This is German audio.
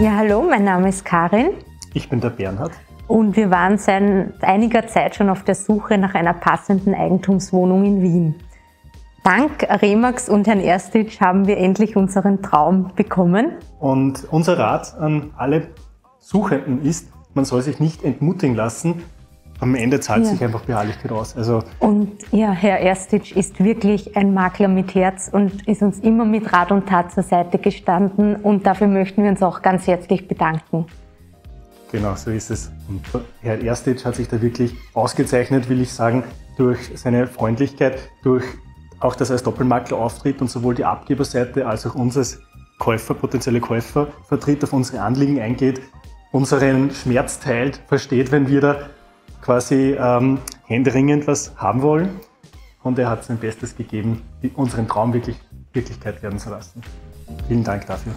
Ja, hallo, mein Name ist Karin. Ich bin der Bernhard. Und wir waren seit einiger Zeit schon auf der Suche nach einer passenden Eigentumswohnung in Wien. Dank Remax und Herrn Erstitsch haben wir endlich unseren Traum bekommen. Und unser Rat an alle Suchenden ist, man soll sich nicht entmutigen lassen. Am Ende zahlt ja. sich einfach Beharrlichkeit aus. Also und ja, Herr Erstitsch ist wirklich ein Makler mit Herz und ist uns immer mit Rat und Tat zur Seite gestanden. Und dafür möchten wir uns auch ganz herzlich bedanken. Genau, so ist es. Und Herr Erstitsch hat sich da wirklich ausgezeichnet, will ich sagen, durch seine Freundlichkeit, durch auch, dass er als Doppelmakler auftritt und sowohl die Abgeberseite als auch uns als Käufer, potenzielle Käufer vertritt, auf unsere Anliegen eingeht, unseren Schmerz teilt, versteht, wenn wir da quasi ähm, händeringend was haben wollen. Und er hat sein Bestes gegeben, unseren Traum wirklich Wirklichkeit werden zu lassen. Vielen Dank dafür.